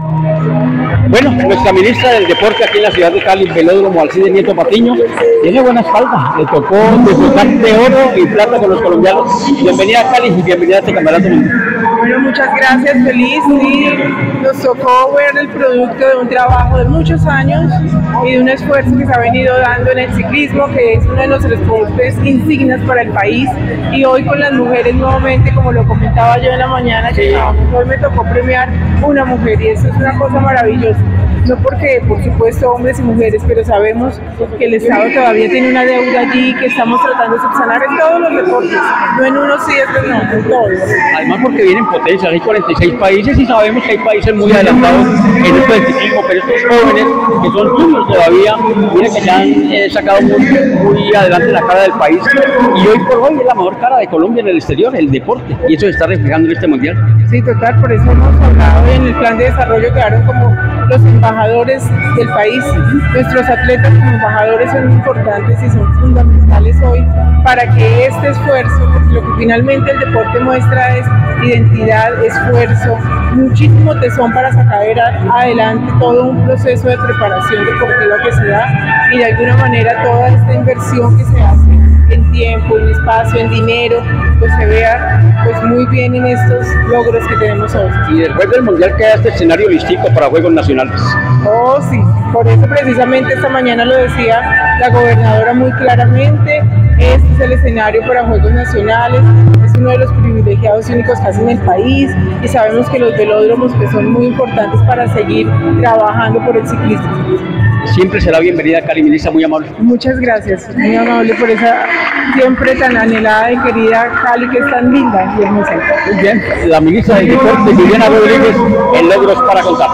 Bueno, nuestra ministra del Deporte aquí en la ciudad de Cali, Velódromo Alcide Nieto Patiño, tiene buena espalda. Le tocó disfrutar de oro y plata con los colombianos. Bienvenida a Cali y bienvenida a este campeonato. Bueno, muchas gracias, feliz. Sí, nos tocó ver el producto de un trabajo de muchos años y de un esfuerzo que se ha venido dando en el ciclismo, que es uno de los deportes insignes para el país. Y hoy con las mujeres nuevamente, como lo comentaba yo en la mañana, que hoy me tocó premiar una mujer y eso es una cosa maravillosa no porque por supuesto hombres y mujeres, pero sabemos que el Estado todavía tiene una deuda allí que estamos tratando de subsanar en todos los deportes, no en unos sí, no, en todos. Además porque vienen potencias, hay 46 países y sabemos que hay países muy adelantados en del ciclismo, pero estos jóvenes que son tuyos todavía, mira que ya han eh, sacado muy, muy adelante la cara del país y hoy por hoy es la mejor cara de Colombia en el exterior, el deporte, y eso se está reflejando en este mundial. Sí, total, por eso hemos hablado en el plan de desarrollo quedaron como los embajadores del país. Nuestros atletas como embajadores son importantes y son fundamentales hoy para que este esfuerzo, lo que finalmente el deporte muestra es identidad, esfuerzo, muchísimo tesón para sacar adelante todo un proceso de preparación deportiva que se da y de alguna manera toda esta inversión que se hace en tiempo, en espacio, en dinero, pues se vea pues muy bien en estos logros que tenemos hoy. Y después del Mundial queda este escenario listico para Juegos Nacionales. Oh, sí, por eso precisamente esta mañana lo decía la gobernadora muy claramente, este es el escenario para Juegos Nacionales, es uno de los privilegiados y únicos que en el país y sabemos que los velódromos que son muy importantes para seguir trabajando por el ciclismo siempre será bienvenida Cali, ministra, muy amable. Muchas gracias, muy amable por esa siempre tan anhelada y querida Cali que es tan linda y hermosa. Muy bien, la ministra del Deporte, Viviana Rodríguez, en Logros para Contar.